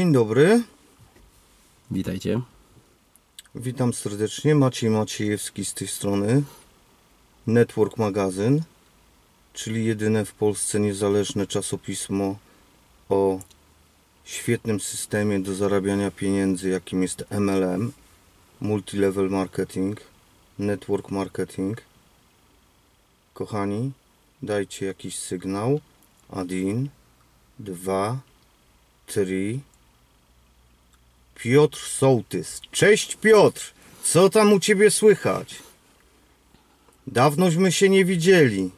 Dzień dobry, Witajcie. witam serdecznie. Maciej Maciejewski z tej strony. Network Magazyn, czyli jedyne w Polsce niezależne czasopismo o świetnym systemie do zarabiania pieniędzy, jakim jest MLM, Multilevel Marketing, Network Marketing. Kochani, dajcie jakiś sygnał. Adin, dwa, trzy. Piotr Sołtys. Cześć Piotr! Co tam u ciebie słychać? Dawnośmy się nie widzieli.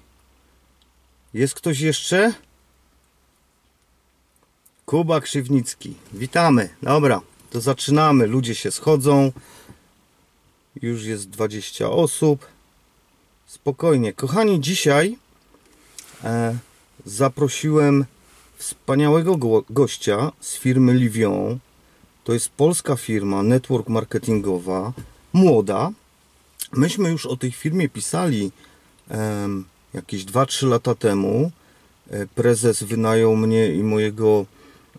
Jest ktoś jeszcze? Kuba Krzywnicki. Witamy. Dobra, to zaczynamy. Ludzie się schodzą. Już jest 20 osób. Spokojnie. Kochani, dzisiaj e, zaprosiłem wspaniałego go- gościa z firmy Livion. To jest polska firma, network marketingowa, młoda. Myśmy już o tej firmie pisali em, jakieś 2-3 lata temu. E, Prezes wynajął mnie i mojego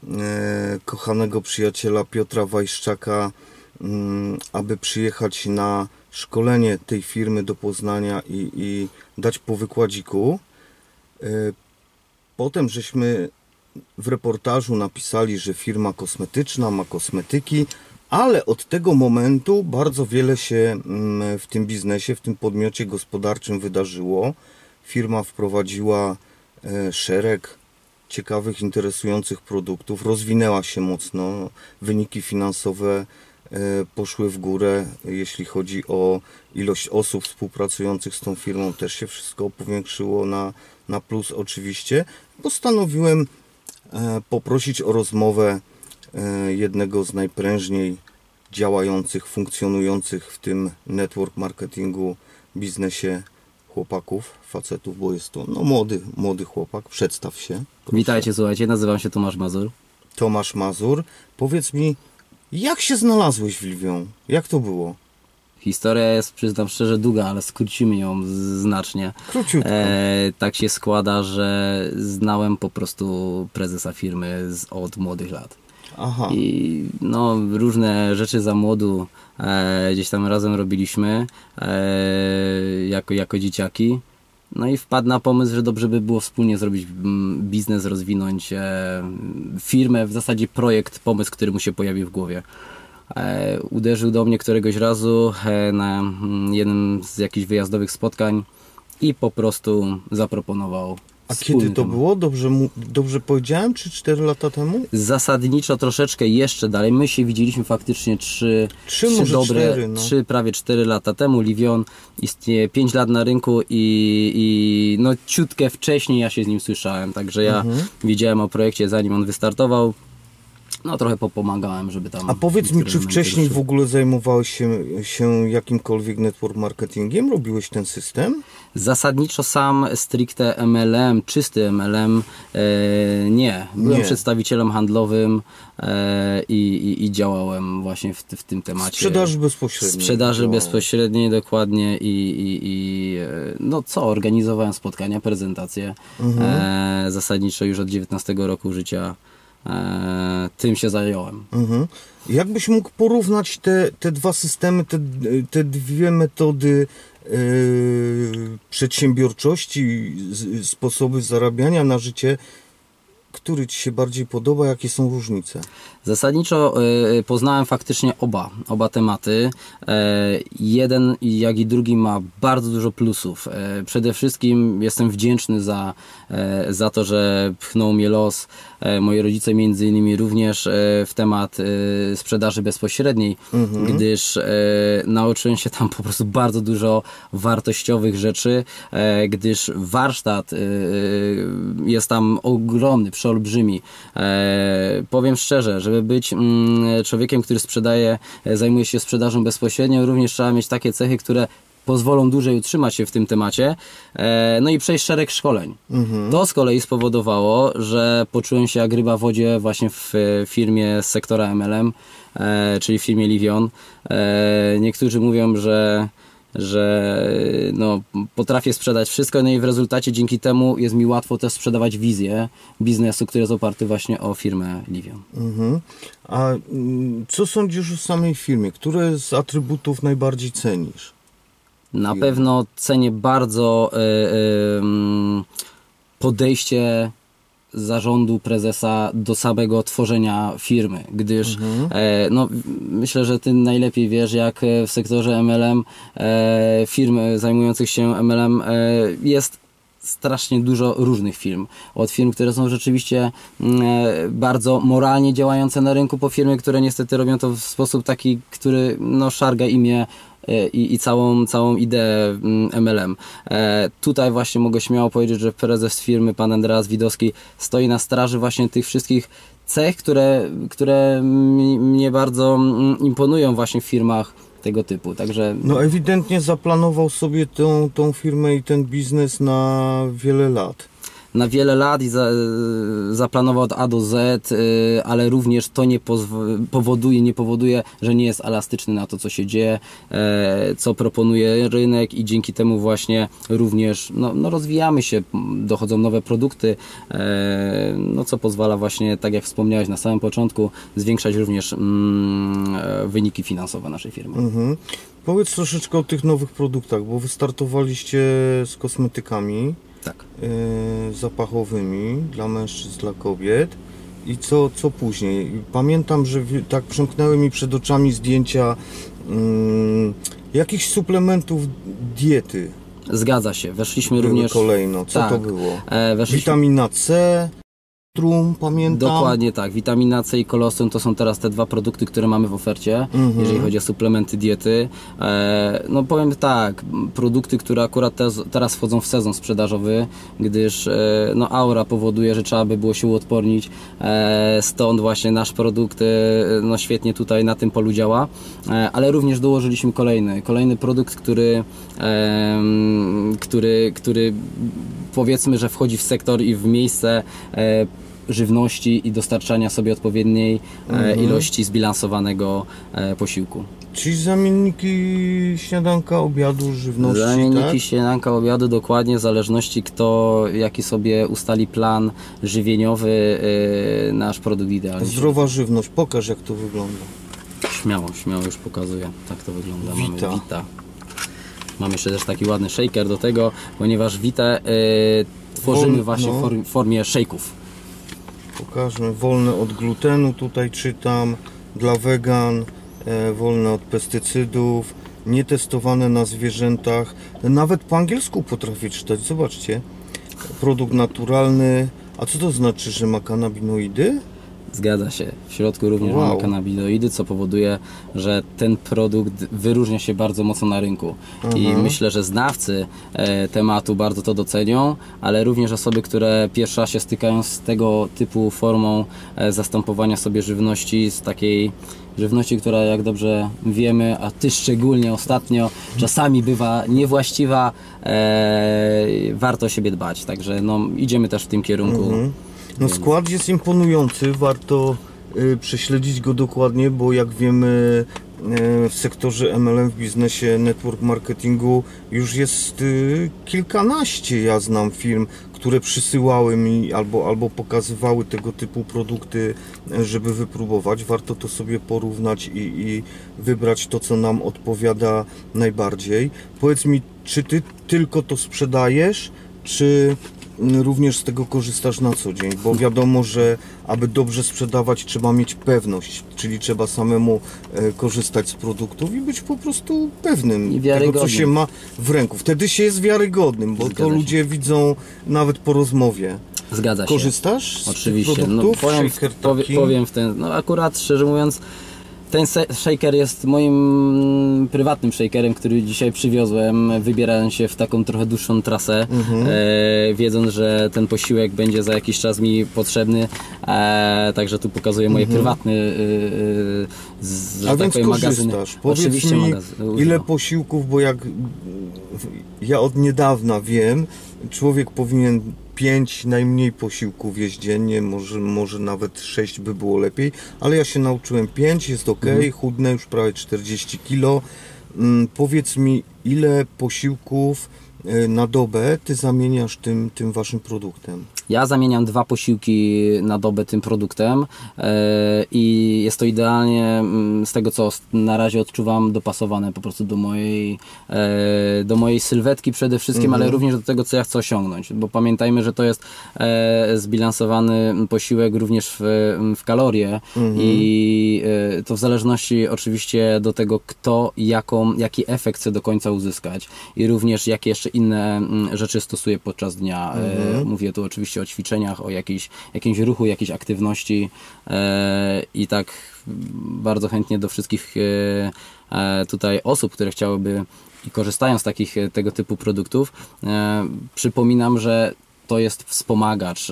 e, kochanego przyjaciela Piotra Wajszczaka, mm, aby przyjechać na szkolenie tej firmy do Poznania i, i dać po wykładziku. E, Potem żeśmy w reportażu napisali, że firma kosmetyczna ma kosmetyki, ale od tego momentu bardzo wiele się mm, w tym biznesie, w tym podmiocie gospodarczym wydarzyło. Firma wprowadziła e, szereg ciekawych, interesujących produktów, rozwinęła się mocno, wyniki finansowe e, poszły w górę, jeśli chodzi o ilość osób współpracujących z tą firmą, też się wszystko powiększyło na, na plus oczywiście. Postanowiłem poprosić o rozmowę e, jednego z najprężniej działających, funkcjonujących w tym network marketingu biznesie chłopaków, facetów, bo jest to no, młody, młody chłopak. Przedstaw się. proszę. Witajcie, słuchajcie, nazywam się Tomasz Mazur. Tomasz Mazur. Powiedz mi, jak się znalazłeś w Lwią? Jak to było? Historia jest, przyznam szczerze, długa, ale skrócimy ją znacznie. Króciutko. E, tak się składa, że znałem po prostu prezesa firmy z, od młodych lat. Aha. I no, różne rzeczy za młodu e, gdzieś tam razem robiliśmy e, jako, jako dzieciaki. No i wpadł na pomysł, że dobrze by było wspólnie zrobić mm, biznes, rozwinąć e, firmę, w zasadzie projekt, pomysł, który mu się pojawił w głowie. E, uderzył do mnie któregoś razu e, na mm, jednym z jakichś wyjazdowych spotkań i po prostu zaproponował. A kiedy to temat. było? Dobrze, dobrze powiedziałem? Czy 4 lata temu? Zasadniczo troszeczkę jeszcze dalej. My się widzieliśmy faktycznie trzy, Trzy, może dobre, cztery, no. trzy, prawie cztery lata temu. Livion istnieje 5 lat na rynku i, i no ciutkę wcześniej ja się z nim słyszałem, także ja Mhm. wiedziałem o projekcie zanim on wystartował. No trochę popomagałem, żeby tam... A powiedz mi, czy wcześniej w ogóle zajmowałeś się, się jakimkolwiek network marketingiem? Robiłeś ten system? Zasadniczo sam stricte MLM, czysty MLM, e, nie. Byłem Nie. przedstawicielem handlowym e, i, i, działałem właśnie w, w tym temacie. Sprzedaży bezpośredniej. Sprzedaży działałeś. bezpośredniej, dokładnie i, i, i e, no co, organizowałem spotkania, prezentacje. Mhm. E, zasadniczo już od 19 roku życia e, tym się zająłem. Mhm. Jakbyś mógł porównać te, te dwa systemy, te, te dwie metody yy, przedsiębiorczości, sposoby zarabiania na życie, który Ci się bardziej podoba, jakie są różnice? Zasadniczo y, poznałem faktycznie oba, oba tematy. E, jeden jak i drugi ma bardzo dużo plusów. E, przede wszystkim jestem wdzięczny za, e, za to, że pchnął mnie los. Moi rodzice między innymi również w temat sprzedaży bezpośredniej, gdyż e, nauczyłem się tam po prostu bardzo dużo wartościowych rzeczy, gdyż warsztat jest tam ogromny, przeolbrzymi. E, powiem szczerze, żeby być mm, człowiekiem, który sprzedaje, e, zajmuje się sprzedażą bezpośrednią, również trzeba mieć takie cechy, które pozwolą dłużej utrzymać się w tym temacie, e, no i przejść szereg szkoleń. To z kolei spowodowało, że poczułem się jak ryba w wodzie właśnie w e, firmie z sektora MLM, czyli w firmie Livion. Niektórzy mówią, że że no, potrafię sprzedać wszystko, no i w rezultacie dzięki temu jest mi łatwo też sprzedawać wizję biznesu, który jest oparty właśnie o firmę Livion. Mhm. A mm, co sądzisz o samej firmie? Które z atrybutów najbardziej cenisz? Na pewno cenię bardzo e, e, mm, podejście zarządu prezesa do samego tworzenia firmy, gdyż e, no, myślę, że ty najlepiej wiesz, jak e, w sektorze MLM e, firm zajmujących się MLM e, jest strasznie dużo różnych firm. Od firm, które są rzeczywiście mm, e, bardzo moralnie działające na rynku, po firmy, które niestety robią to w sposób taki, który no, szarga imię i, i całą, całą ideę MLM. E, tutaj właśnie mogę śmiało powiedzieć, że prezes firmy, pan Andreas Widowski, stoi na straży właśnie tych wszystkich cech, które, które mnie bardzo mm, imponują właśnie w firmach tego typu. Także No ewidentnie zaplanował sobie tą, tą firmę i ten biznes na wiele lat. Na wiele lat i za, zaplanował od A do Z, y, ale również to nie powoduje, nie powoduje, że nie jest elastyczny na to, co się dzieje, e, co proponuje rynek i dzięki temu właśnie również no, no rozwijamy się, dochodzą nowe produkty, e, no co pozwala właśnie, tak jak wspomniałeś na samym początku, zwiększać również mm, e, wyniki finansowe naszej firmy. Mhm. Powiedz troszeczkę o tych nowych produktach, bo wystartowaliście z kosmetykami Tak. yy, zapachowymi dla mężczyzn, dla kobiet. I co, co później? Pamiętam, że tak przemknęły mi przed oczami zdjęcia mm, jakichś suplementów diety. Zgadza się. Weszliśmy Były również. kolejno. Co tak. to było? E, weszliśmy, Witamina C, trum, pamiętam. Dokładnie tak. Witamina C i kolostrum to są teraz te dwa produkty, które mamy w ofercie, Mhm. jeżeli chodzi o suplementy diety. E, no powiem tak, produkty, które akurat teraz, teraz wchodzą w sezon sprzedażowy, gdyż e, no aura powoduje, że trzeba by było się uodpornić. E, stąd właśnie nasz produkt e, no świetnie tutaj na tym polu działa, e, ale również dołożyliśmy kolejny, kolejny produkt, który, em, który, który powiedzmy, że wchodzi w sektor i w miejsce e, żywności i dostarczania sobie odpowiedniej e, ilości zbilansowanego e, posiłku. Czyli zamienniki śniadanka, obiadu, żywności, Zamienniki tak? śniadanka, obiadu dokładnie w zależności kto jaki sobie ustali plan żywieniowy e, nasz produkt idealny. Zdrowa żywność. Pokaż jak to wygląda. Śmiało, śmiało już pokazuję. Tak to wygląda. Vita. Mamy Vita. Mam jeszcze też taki ładny shaker do tego, ponieważ Vita tworzymy Wol- właśnie no. w form- w formie shake'ów. Pokażmy. Wolne od glutenu tutaj czytam. Dla wegan. E, wolne od pestycydów. Nietestowane na zwierzętach. Nawet po angielsku potrafię czytać. Zobaczcie. Produkt naturalny. A co to znaczy, że ma kanabinoidy? Zgadza się. W środku również Wow. mamy kanabinoidy, co powoduje, że ten produkt wyróżnia się bardzo mocno na rynku. I myślę, że znawcy e, tematu bardzo to docenią, ale również osoby, które pierwszy raz się stykają z tego typu formą e, zastępowania sobie żywności, z takiej żywności, która jak dobrze wiemy, a ty szczególnie ostatnio, czasami bywa niewłaściwa, e, warto o siebie dbać. Także no, idziemy też w tym kierunku. No skład jest imponujący, warto y, prześledzić go dokładnie, bo jak wiemy y, w sektorze MLM w biznesie network marketingu już jest y, kilkanaście, ja znam firm, które przysyłały mi albo, albo pokazywały tego typu produkty, żeby wypróbować. Warto to sobie porównać i, i wybrać to, co nam odpowiada najbardziej. Powiedz mi, czy ty tylko to sprzedajesz, czy również z tego korzystasz na co dzień, bo wiadomo, że aby dobrze sprzedawać trzeba mieć pewność, czyli trzeba samemu e, korzystać z produktów i być po prostu pewnym tego, co się ma w ręku. Wtedy się jest wiarygodnym, bo Zgadza to się. ludzie widzą nawet po rozmowie. Zgadza się. Korzystasz z Oczywiście. No, produktów? powiem, Shaker powie, taki? powiem w ten. No akurat szczerze mówiąc, ten shaker jest moim prywatnym shakerem, który dzisiaj przywiozłem, wybierając się w taką trochę dłuższą trasę, Mhm. e, wiedząc, że ten posiłek będzie za jakiś czas mi potrzebny. E, także tu pokazuję moje prywatne e, e, z, Mhm. A tak więc powiem, magazyny. Oczywiście magazyn. ile posiłków, bo jak ja od niedawna wiem, człowiek powinien 5 najmniej posiłków jeść dziennie, może, może nawet 6 by było lepiej, ale ja się nauczyłem 5, jest ok, Mhm. chudnę już prawie 40 kilo. Mm, Powiedz mi, ile posiłków e, na dobę ty zamieniasz tym, tym waszym produktem? Ja zamieniam dwa posiłki na dobę tym produktem e, i jest to idealnie mm, z tego co na razie odczuwam dopasowane po prostu do mojej, e, do mojej sylwetki przede wszystkim, ale również do tego co ja chcę osiągnąć, bo pamiętajmy, że to jest e, zbilansowany posiłek również w, w kalorie i e, to w zależności oczywiście do tego kto jaką, jaki efekt chce do końca uzyskać i również jakie jeszcze inne mm, rzeczy stosuje podczas dnia. E, Mówię tu oczywiście o ćwiczeniach, o jakiejś, jakimś ruchu, jakiejś aktywności e, i tak bardzo chętnie do wszystkich e, e, tutaj osób, które chciałyby i korzystają z takich tego typu produktów, przypominam, że to jest wspomagacz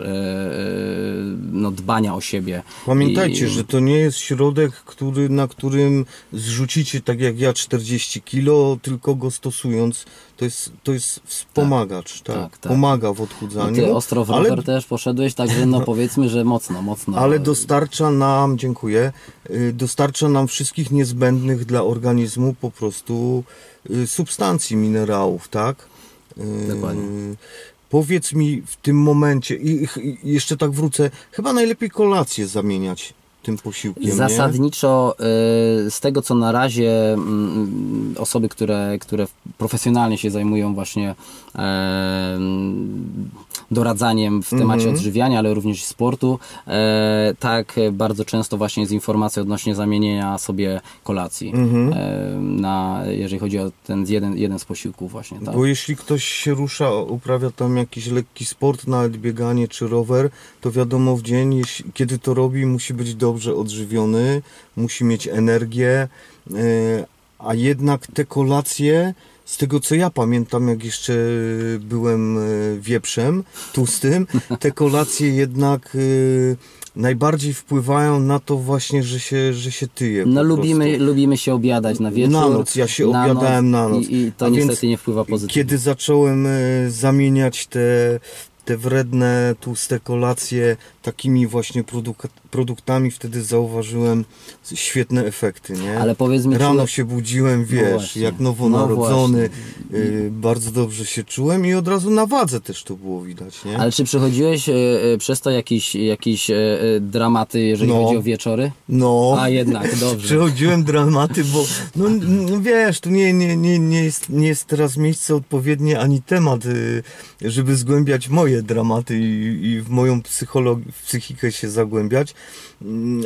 no, dbania o siebie. Pamiętajcie, I- że to nie jest środek, który, na którym zrzucicie tak jak ja 40 kilo, tylko go stosując, to jest, to jest wspomagacz, tak, tak, tak. pomaga w No odchudzaniu. ty ostro w ale też poszedłeś, także no powiedzmy, że mocno, mocno. Ale dostarcza nam, dziękuję, y, dostarcza nam wszystkich niezbędnych dla organizmu po prostu y, substancji, minerałów, tak? Y, Dokładnie. Powiedz mi w tym momencie, i jeszcze tak wrócę, chyba najlepiej kolację zamieniać tym posiłkiem? Zasadniczo y, z tego, co na razie mm, osoby, które, które profesjonalnie się zajmują właśnie e, doradzaniem w temacie Mhm. odżywiania, ale również sportu, e, tak bardzo często właśnie jest informacja odnośnie zamienienia sobie kolacji, Mhm. na, jeżeli chodzi o ten jeden, jeden z posiłków właśnie. Tak? Bo jeśli ktoś się rusza, uprawia tam jakiś lekki sport, nawet bieganie czy rower, to wiadomo w dzień, jeśli, kiedy to robi, musi być dobrze odżywiony, musi mieć energię, e, a jednak te kolacje, z tego co ja pamiętam, jak jeszcze byłem e, wieprzem tłustym, te kolacje jednak e, najbardziej wpływają na to właśnie, że się, że się tyje. No lubimy, prostu. lubimy się obiadać na wieczór. Na noc, ja się obiadałem na noc. I, i to A niestety nie wpływa pozytywnie. Kiedy zacząłem zamieniać te, te wredne, tłuste kolacje takimi właśnie produk- produktami, wtedy zauważyłem świetne efekty, nie? Ale powiedz mi, Rano się budziłem, wiesz, właśnie. jak No nowonarodzony, y, bardzo dobrze się czułem i od razu na wadze też to było widać, nie? Ale czy przechodziłeś e, e, przez to jakieś, jakieś dramaty, jeżeli No. chodzi o wieczory? No. A jednak, dobrze. Przechodziłem dramaty, bo no, no wiesz, tu nie, nie, nie, nie, jest, nie jest teraz miejsce odpowiednie ani temat, y, żeby zgłębiać moje dramaty i, i w moją psychologię, psychikę się zagłębiać,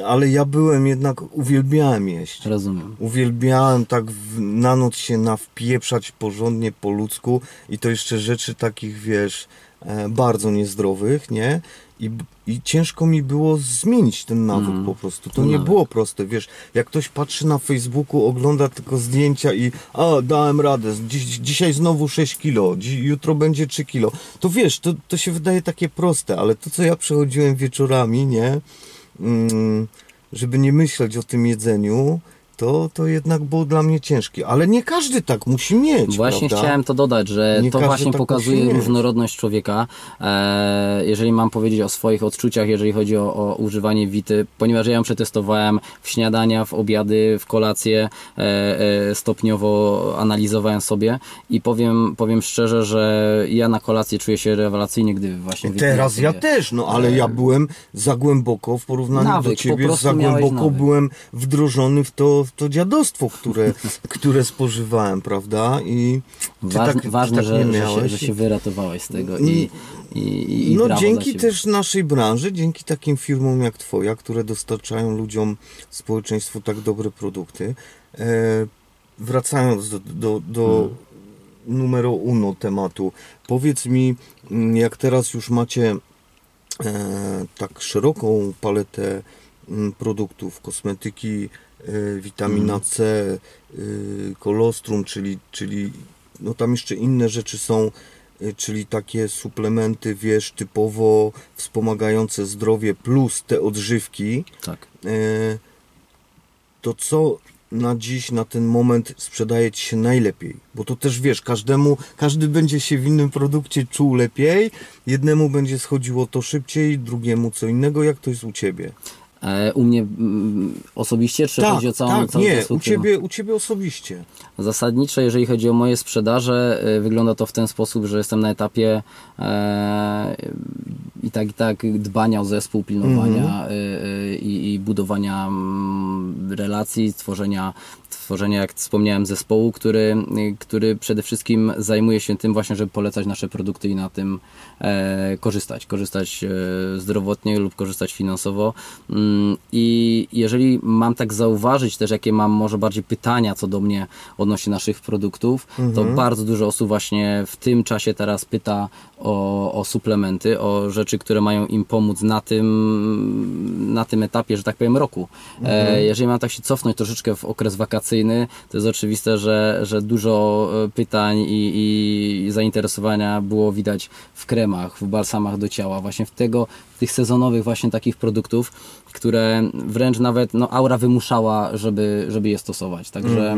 ale ja byłem jednak, uwielbiałem jeść. Rozumiem. Uwielbiałem tak w, na noc się nawpieprzać porządnie po ludzku i to jeszcze rzeczy takich, wiesz, e, bardzo niezdrowych, nie? I, I ciężko mi było zmienić ten nawyk Mm. po prostu. To nie było proste, wiesz. Jak ktoś patrzy na Facebooku, ogląda tylko zdjęcia i a, dałem radę, dziś, dzisiaj znowu 6 kilo, jutro będzie 3 kilo. To wiesz, to, to się wydaje takie proste, ale to, co ja przechodziłem wieczorami, nie? Mm, żeby nie myśleć o tym jedzeniu, to, to jednak było dla mnie ciężkie. Ale nie każdy tak musi mieć, Właśnie prawda? chciałem to dodać, że Nie to właśnie tak pokazuje różnorodność człowieka. E, jeżeli mam powiedzieć o swoich odczuciach, jeżeli chodzi o, o używanie wity, ponieważ ja ją przetestowałem w śniadania, w obiady, w kolacje, e, e, stopniowo analizowałem sobie i powiem, powiem szczerze, że ja na kolację czuję się rewelacyjnie, gdy właśnie Teraz ja też, no ale ja byłem za głęboko w porównaniu Nawyk, do ciebie, za głęboko byłem wdrożony w to, to dziadostwo, które, które spożywałem, prawda? I ty Ważne, tak, ważne tak że, nie że, się, że się wyratowałeś z tego i, i, i, i No dzięki też naszej branży, dzięki takim firmom jak twoja, które dostarczają ludziom, społeczeństwu tak dobre produkty. E, wracając do, do, do Hmm. numero uno tematu, powiedz mi, mm, jak teraz już macie e, tak szeroką paletę mm, produktów, kosmetyki, witamina Hmm. C, e, kolostrum, czyli, czyli no tam jeszcze inne rzeczy są, e, czyli takie suplementy, wiesz, typowo wspomagające zdrowie plus te odżywki, Tak. to co na dziś, na ten moment sprzedaje Ci się najlepiej? Bo to też wiesz, każdemu, każdy będzie się w innym produkcie czuł lepiej, jednemu będzie schodziło to szybciej, drugiemu co innego, jak to jest u Ciebie? E, u mnie mm, osobiście, czy tak, chodzi o całą, tak, cały nie, u ciebie, u ciebie osobiście. Zasadniczo, jeżeli chodzi o moje sprzedaże, e, wygląda to w ten sposób, że jestem na etapie e, i tak i tak dbania o zespół, pilnowania e, e, i, i budowania mm, relacji, tworzenia, tworzenia, jak wspomniałem, zespołu, który, który przede wszystkim zajmuje się tym właśnie, żeby polecać nasze produkty i na tym e, korzystać. Korzystać e, zdrowotnie lub korzystać finansowo. Mm, I jeżeli mam tak zauważyć też, jakie mam może bardziej pytania co do mnie odnośnie naszych produktów, to bardzo dużo osób właśnie w tym czasie teraz pyta o, o suplementy, o rzeczy, które mają im pomóc na tym, na tym etapie, że tak powiem, roku. E, jeżeli mam tak się cofnąć troszeczkę w okres wakacyjny, to jest oczywiste, że, że dużo e, pytań i, i zainteresowania było widać w kremach, w balsamach do ciała, właśnie w tego, tych sezonowych właśnie takich produktów, które wręcz nawet no, aura wymuszała, żeby, żeby je stosować. Także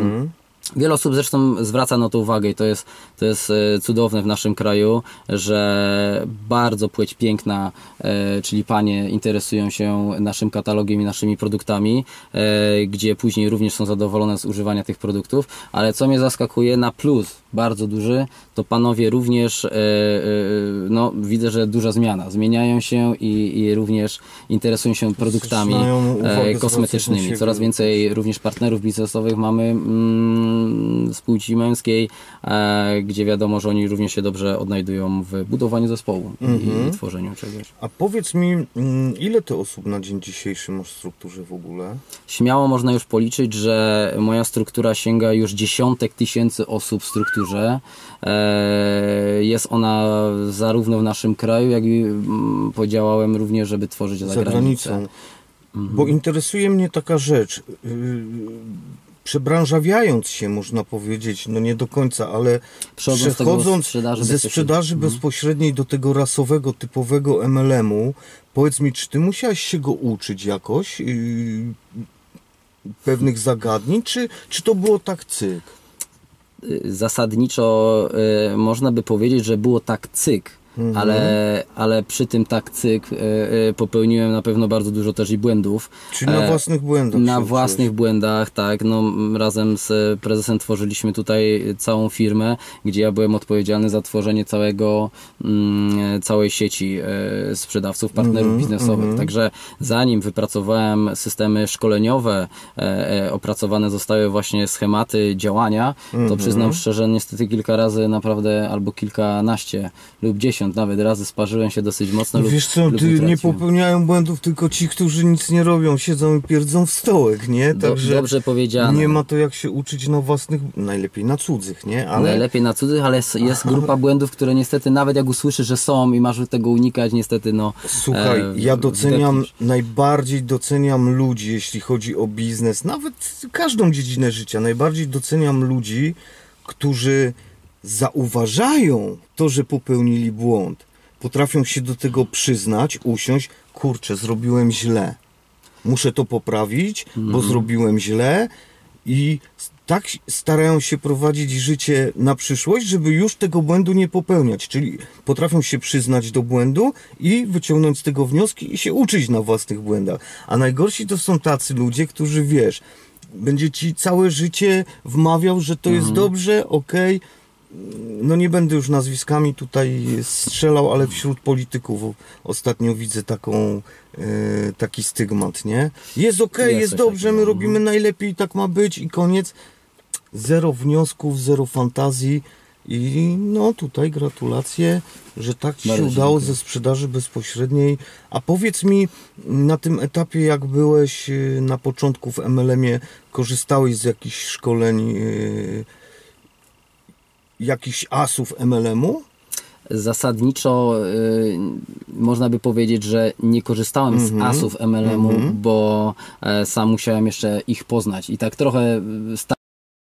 Wiele osób zresztą zwraca na to uwagę i to jest, to jest e, cudowne w naszym kraju, że bardzo płeć piękna, e, czyli panie interesują się naszym katalogiem i naszymi produktami, e, gdzie później również są zadowolone z używania tych produktów, ale co mnie zaskakuje na plus bardzo duży, to panowie również no, widzę, że duża zmiana. Zmieniają się i, i również interesują się produktami kosmetycznymi. Coraz więcej również partnerów biznesowych mamy mm, z płci męskiej, e, gdzie wiadomo, że oni również się dobrze odnajdują w budowaniu zespołu i, i tworzeniu czegoś. A powiedz mi, mm, ile ty osób na dzień dzisiejszy masz w strukturze w ogóle? Śmiało można już policzyć, że moja struktura sięga już dziesiątek tysięcy osób w strukturze. E, Jest ona zarówno w naszym kraju, jak i mm, podziałałem również, żeby tworzyć za, za granicę. granicą. Bo interesuje mnie taka rzecz. Yy, przebranżawiając się, można powiedzieć, no nie do końca, ale Przechodząc przechodząc sprzedaży ze sprzedaży Mhm. bezpośredniej do tego rasowego, typowego MLM-u, powiedz mi, czy ty musiałeś się go uczyć jakoś? Yy, pewnych zagadnień, czy, czy to było tak cyk? zasadniczo y, można by powiedzieć, że było tak cyk, Mhm. ale, ale przy tym tak cyk y, y, popełniłem na pewno bardzo dużo też i błędów. Czyli na E, własnych błędach Na własnych błędach, tak. No, razem z e, prezesem tworzyliśmy tutaj całą firmę, gdzie ja byłem odpowiedzialny za tworzenie całego, mm, całej sieci e, sprzedawców, partnerów Mhm, biznesowych. Także zanim wypracowałem systemy szkoleniowe, e, e, opracowane zostały właśnie schematy działania, to Mhm. przyznam szczerze, niestety kilka razy naprawdę, albo kilkanaście lub nawet razy sparzyłem się dosyć mocno lub, Wiesz co, lub ty nie popełniają błędów tylko ci, którzy nic nie robią, siedzą i pierdzą w stołek, nie? Także dobrze powiedziane. nie ma to jak się uczyć na własnych, najlepiej na cudzych, nie? Ale Najlepiej na cudzych, ale jest, jest grupa błędów, które niestety nawet jak usłyszysz, że są i masz tego unikać, niestety no... słuchaj, e, ja doceniam, najbardziej doceniam ludzi, jeśli chodzi o biznes, nawet każdą dziedzinę życia, najbardziej doceniam ludzi, którzy zauważają to, że popełnili błąd. Potrafią się do tego przyznać, usiąść, kurczę, zrobiłem źle. Muszę to poprawić, bo zrobiłem źle i tak starają się prowadzić życie na przyszłość, żeby już tego błędu nie popełniać. Czyli potrafią się przyznać do błędu i wyciągnąć z tego wnioski i się uczyć na własnych błędach. A najgorsi to są tacy ludzie, którzy wiesz, będzie ci całe życie wmawiał, że to jest dobrze, okej. No nie będę już nazwiskami tutaj strzelał, ale wśród polityków ostatnio widzę taką, e, taki stygmat, nie? Jest okej, Jest jest, dobrze, my takiego, robimy najlepiej, tak ma być i koniec. Zero wniosków, zero fantazji i no tutaj gratulacje, że tak ci się udało ze sprzedaży bezpośredniej. A powiedz mi, na tym etapie jak byłeś e, na początku w MLM-ie, korzystałeś z jakichś szkoleń, e, jakichś asów MLM-u? Zasadniczo y, można by powiedzieć, że nie korzystałem z asów MLM-u, bo e, sam musiałem jeszcze ich poznać. I tak trochę y,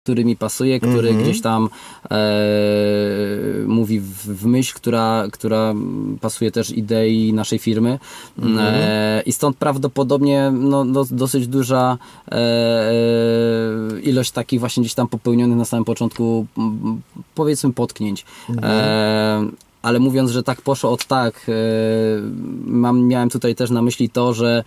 który mi pasuje, który gdzieś tam e, mówi w, w myśl, która, która pasuje też idei naszej firmy. E, I stąd prawdopodobnie no, no, dosyć duża e, e, ilość takich właśnie gdzieś tam popełnionych na samym początku, powiedzmy, potknięć. E, ale mówiąc, że tak poszło od tak, e, mam, miałem tutaj też na myśli to, że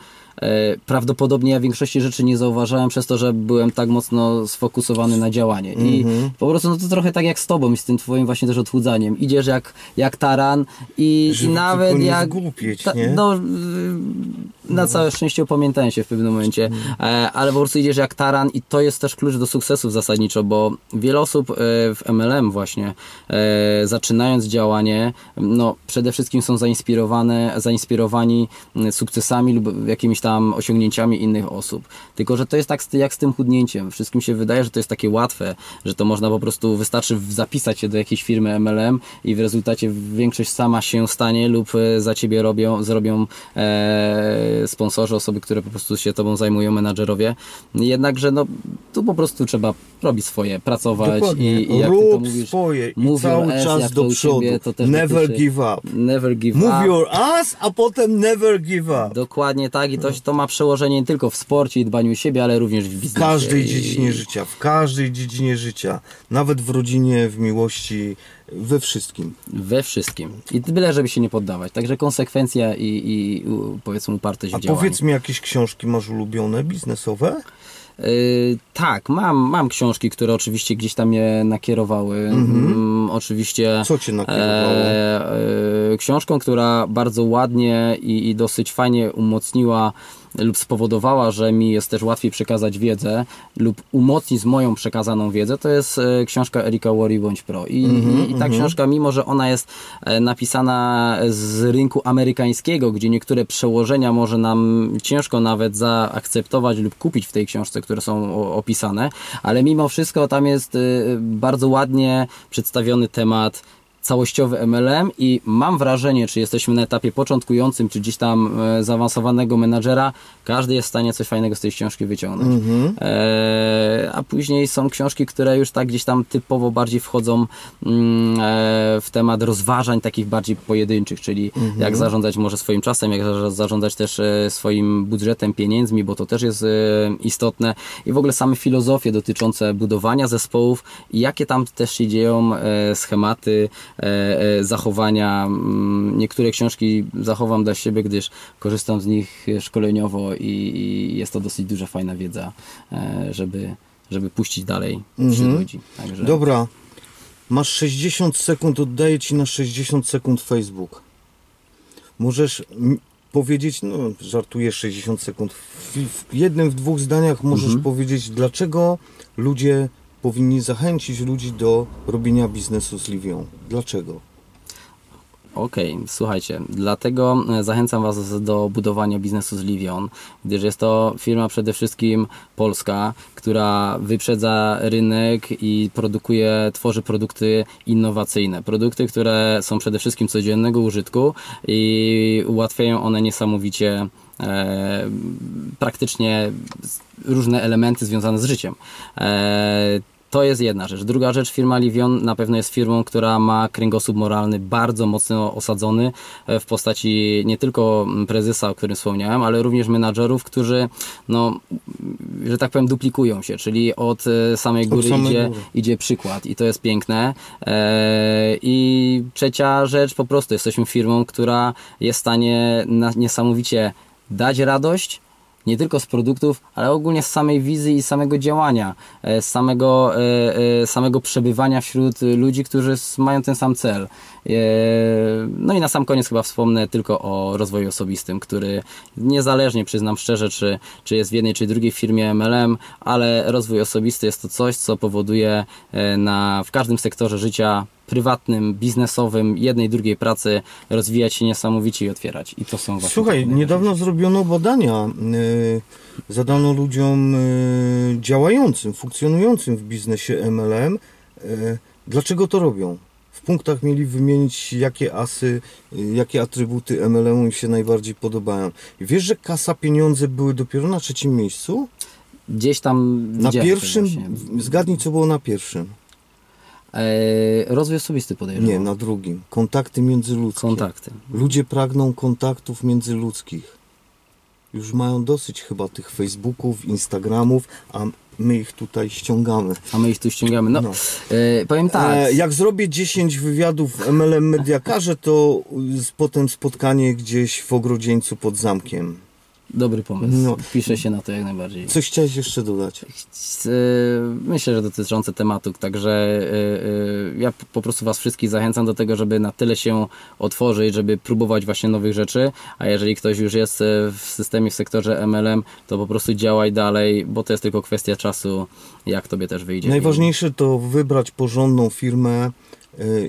prawdopodobnie ja większości rzeczy nie zauważałem przez to, że byłem tak mocno sfokusowany na działanie. I Mhm. po prostu no to trochę tak jak z tobą i z tym twoim właśnie też odchudzaniem. Idziesz jak, jak taran i, i nawet jak... zgłupieć, ta- nie? No, na całe szczęście opamiętałem się w pewnym momencie, e, ale po prostu idziesz jak taran i to jest też klucz do sukcesu zasadniczo, bo wiele osób e, w MLM właśnie e, zaczynając działanie, no przede wszystkim są zainspirowane, zainspirowani sukcesami lub jakimiś tam osiągnięciami innych osób. Tylko, że to jest tak jak z tym chudnięciem. Wszystkim się wydaje, że to jest takie łatwe, że to można po prostu, wystarczy zapisać się do jakiejś firmy MLM i w rezultacie większość sama się stanie lub za ciebie robią, zrobią e, sponsorzy, osoby, które po prostu się tobą zajmują, menadżerowie. Jednakże no, tu po prostu trzeba robić swoje, pracować Dokładnie. i, i jak Rób mówisz, swoje i cały czas do przodu. ciebie, też Never dotyczy- give up. Never give Move up. your ass, a potem never give up. Dokładnie tak i to, to ma przełożenie nie tylko w sporcie i dbaniu o siebie, ale również w W biznesie. każdej I- dziedzinie życia, w każdej dziedzinie życia, nawet w rodzinie, w miłości, we wszystkim. We wszystkim. I byle, żeby się nie poddawać. Także konsekwencja i, i powiedzmy upartość A w działaniu. powiedz mi, jakieś książki masz ulubione, biznesowe? Yy, tak, mam, mam książki, które oczywiście gdzieś tam mnie nakierowały. Mm, oczywiście. Co cię nakierowało? E, e, książką, która bardzo ładnie i, i dosyć fajnie umocniła lub spowodowała, że mi jest też łatwiej przekazać wiedzę lub umocnić moją przekazaną wiedzę, to jest e, książka Erika Worry Bądź Pro. I, i, i ta książka, mimo że ona jest e, napisana z rynku amerykańskiego, gdzie niektóre przełożenia może nam ciężko nawet zaakceptować lub kupić w tej książce, które są opisane, ale mimo wszystko tam jest e, bardzo ładnie przedstawiony temat całościowy MLM i mam wrażenie, czy jesteśmy na etapie początkującym, czy gdzieś tam e, zaawansowanego menadżera, każdy jest w stanie coś fajnego z tej książki wyciągnąć. E, a później są książki, które już tak gdzieś tam typowo bardziej wchodzą mm, e, w temat rozważań takich bardziej pojedynczych, czyli jak zarządzać może swoim czasem, jak za- zarządzać też e, swoim budżetem, pieniędzmi, bo to też jest istotne. I w ogóle same filozofie dotyczące budowania zespołów i jakie tam też się dzieją schematy zachowania. Mm, Niektóre książki zachowam dla siebie, gdyż korzystam z nich szkoleniowo i, i jest to dosyć duża, fajna wiedza, e, żeby, żeby puścić dalej wśród ludzi. Także Dobra, masz 60 sekund, oddaję ci na 60 sekund Facebook. Możesz powiedzieć, no żartuję 60 sekund, w, w jednym, w dwóch zdaniach możesz powiedzieć, dlaczego ludzie powinni zachęcić ludzi do robienia biznesu z Livią. Dlaczego? Okej, słuchajcie, dlatego e, zachęcam Was do budowania biznesu z Livion, gdyż jest to firma przede wszystkim polska, która wyprzedza rynek i produkuje, tworzy produkty innowacyjne. Produkty, które są przede wszystkim codziennego użytku i ułatwiają one niesamowicie praktycznie z- różne elementy związane z życiem. E, to jest jedna rzecz. Druga rzecz, firma Livion na pewno jest firmą, która ma kręgosłup moralny bardzo mocno osadzony e, w postaci nie tylko prezesa, o którym wspomniałem, ale również menadżerów, którzy, no, że tak powiem, duplikują się, czyli od e, samej góry samej idzie, góry. idzie przykład i to jest piękne. E, I trzecia rzecz, po prostu jesteśmy firmą, która jest w stanie niesamowicie dać radość, nie tylko z produktów, ale ogólnie z samej wizji i samego działania, e, z samego, e, e, samego przebywania wśród ludzi, którzy mają ten sam cel. No i na sam koniec chyba wspomnę tylko o rozwoju osobistym, który niezależnie, przyznam szczerze, czy, czy jest w jednej czy drugiej firmie MLM, ale rozwój osobisty jest to coś, co powoduje na, w każdym sektorze życia prywatnym, biznesowym, jednej, drugiej pracy rozwijać się niesamowicie i otwierać. I to są właśnie Słuchaj, niedawno zrobiono badania. Yy, zadano ludziom yy, działającym, funkcjonującym w biznesie MLM, yy, dlaczego to robią. W punktach mieli wymienić, jakie asy, jakie atrybuty MLM im się najbardziej podobają. Wiesz, że kasa, pieniądze były dopiero na trzecim miejscu? Gdzieś tam Na pierwszym, właśnie. zgadnij co było na pierwszym. E, rozwój osobisty podejrzewam. Nie, na drugim. Kontakty międzyludzkie. Kontakty. Ludzie pragną kontaktów międzyludzkich. już mają dosyć chyba tych Facebooków, Instagramów, a my ich tutaj ściągamy. A my ich tu ściągamy. No, No. e, powiem tak. E, jak zrobię 10 wywiadów w MLM Mediakarze, to potem spotkanie gdzieś w Ogrodzieńcu pod zamkiem. Dobry pomysł. No. Piszę się na to jak najbardziej. Coś chciałeś jeszcze dodać? E, Myślę, że dotyczące tematu, także e, e, ja po prostu Was wszystkich zachęcam do tego, żeby na tyle się otworzyć, żeby próbować właśnie nowych rzeczy, a jeżeli ktoś już jest w systemie, w sektorze MLM, to po prostu działaj dalej, bo to jest tylko kwestia czasu, jak Tobie też wyjdzie. Najważniejsze to wybrać porządną firmę,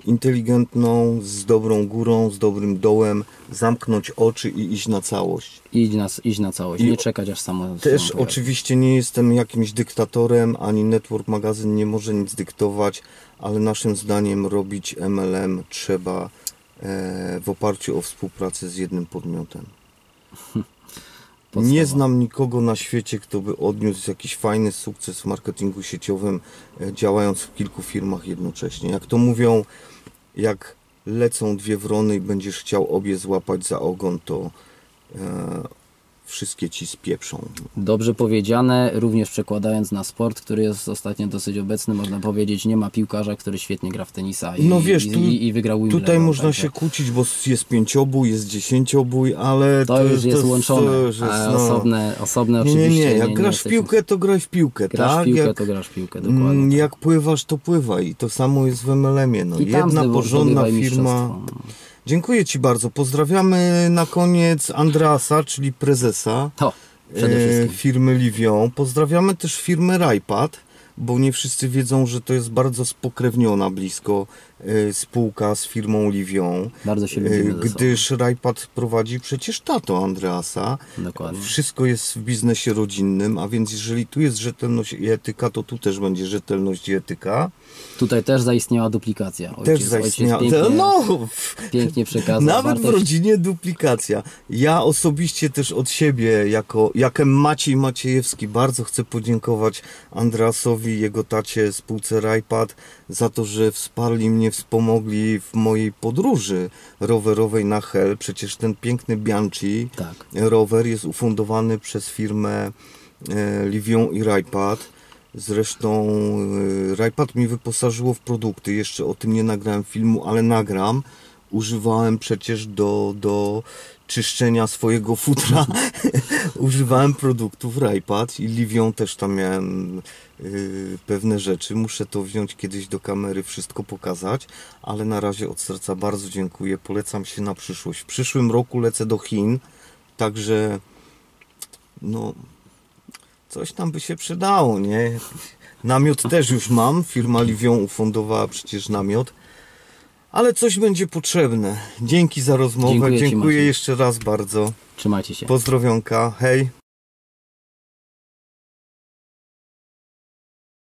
inteligentną, z dobrą górą, z dobrym dołem, zamknąć oczy i iść na całość. Idź na, iść na całość, I nie czekać aż samo Też samo oczywiście nie jestem jakimś dyktatorem, ani Network Magazyn nie może nic dyktować, ale naszym zdaniem robić MLM trzeba e, w oparciu o współpracę z jednym podmiotem. Podstawa. Nie znam nikogo na świecie, kto by odniósł jakiś fajny sukces w marketingu sieciowym, e, działając w kilku firmach jednocześnie. Jak to mówią, jak lecą dwie wrony i będziesz chciał obie złapać za ogon, to e, wszystkie ci spieprzą. Dobrze powiedziane, również przekładając na sport, który jest ostatnio dosyć obecny, można powiedzieć, nie ma piłkarza, który świetnie gra w tenisa i, No wiesz, i, tu- i, i wygrał Wimbledon. Tutaj można także się kłócić, bo jest pięciobój, jest dziesięciobój, ale To, już jest łączone, to już jest, a no. osobne, osobne Nie, oczywiście... nie, nie. Jak grasz w piłkę, to graj w piłkę, Grasz tak? w piłkę, jak, to grasz w piłkę, mm, dokładnie. tak. jak pływasz, to pływaj. I to samo jest w MLM-ie. No. Jedna porządna firma. Dziękuję Ci bardzo. Pozdrawiamy na koniec Andrasa, czyli prezesa To, e, firmy Livion. Pozdrawiamy też firmę Rajpad, bo nie wszyscy wiedzą, że to jest bardzo spokrewniona blisko spółka z firmą Livion. Bardzo się E, lubimy sobą. Gdyż Rajpad prowadzi przecież tato Andreasa. Dokładnie. Wszystko jest w biznesie rodzinnym, a więc jeżeli tu jest rzetelność i etyka, to tu też będzie rzetelność i etyka. Tutaj też zaistniała duplikacja. Ojciec, też zaistniała. Ojciec pięknie, No, pięknie przekazał. nawet w wartość- rodzinie duplikacja. Ja osobiście też od siebie, jako jakem Maciej Maciejewski, bardzo chcę podziękować Andrasowi i jego tacie spółce Rajpad za to, że wsparli mnie, wspomogli w mojej podróży rowerowej na Hel. Przecież ten piękny Bianchi Tak. rower jest ufundowany przez firmę e, Livion i Rajpad. Zresztą e, Rajpad mi wyposażyło w produkty. Jeszcze o tym nie nagrałem filmu, ale nagram. Używałem przecież do, do czyszczenia swojego futra. Używałem produktów Rajpad i Livion też tam miałem y, pewne rzeczy. Muszę to wziąć kiedyś do kamery, wszystko pokazać, ale na razie od serca bardzo dziękuję. Polecam się na przyszłość. W przyszłym roku lecę do Chin, także no coś tam by się przydało, nie? Namiot też już mam. Firma Livion ufundowała przecież namiot. Ale coś będzie potrzebne. Dzięki za rozmowę. Dziękuję Dziękuję jeszcze raz bardzo. Trzymajcie się. Pozdrowionka. Hej.